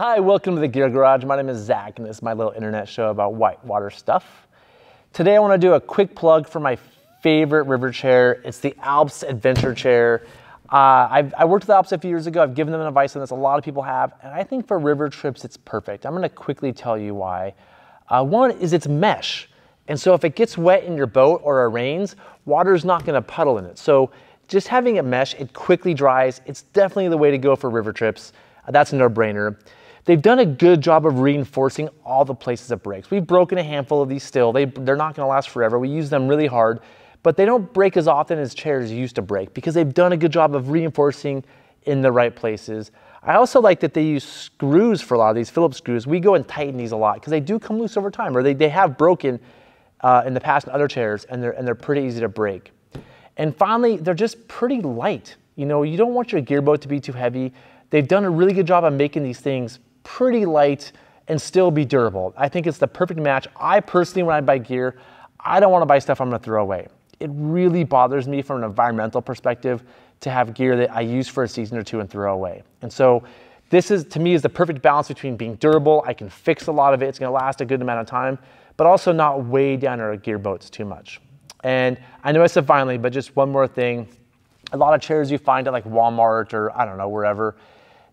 Hi, welcome to the Gear Garage. My name is Zach, and this is my little internet show about whitewater stuff. Today, I want to do a quick plug for my favorite river chair. It's the Alps Adventure Chair. Uh, I worked with Alps a few years ago. I've given them an advice on this. A lot of people have, and I think for river trips, it's perfect. I'm going to quickly tell you why. Uh, one is it's mesh, and so if it gets wet in your boat or it rains, water's not going to puddle in it. So just having it mesh, it quickly dries. It's definitely the way to go for river trips. That's a no-brainer. They've done a good job of reinforcing all the places it breaks. We've broken a handful of these still. They, they're not gonna last forever. We use them really hard, but they don't break as often as chairs used to break because they've done a good job of reinforcing in the right places. I also like that they use screws for a lot of these Phillips screws. We go and tighten these a lot because they do come loose over time or they, they have broken uh, in the past in other chairs and they're, and they're pretty easy to break. And finally, they're just pretty light. You know, you don't want your gearboat to be too heavy. They've done a really good job of making these things pretty light and still be durable. I think it's the perfect match. I personally, when I buy gear, I don't want to buy stuff I'm going to throw away. It really bothers me from an environmental perspective to have gear that I use for a season or two and throw away. And so this is, to me, is the perfect balance between being durable. I can fix a lot of it. It's going to last a good amount of time, but also not weigh down our gear boats too much. And I know I said finally, but just one more thing. A lot of chairs you find at like Walmart or I don't know, wherever,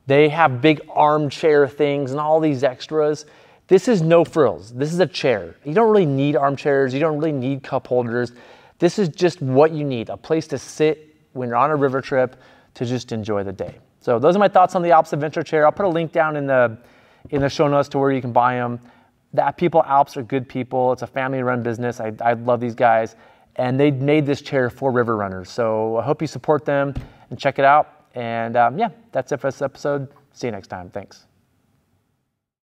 they have big armchair things and all these extras. This is no frills. This is a chair. You don't really need armchairs. You don't really need cup holders. This is just what you need, a place to sit when you're on a river trip to just enjoy the day. So those are my thoughts on the Alps Adventure Chair. I'll put a link down in the, in the show notes to where you can buy them. That people Alps are good people. It's a family run business. I, I love these guys. And they made this chair for river runners. So I hope you support them and check it out. And um, yeah, that's it for this episode. See you next time. Thanks.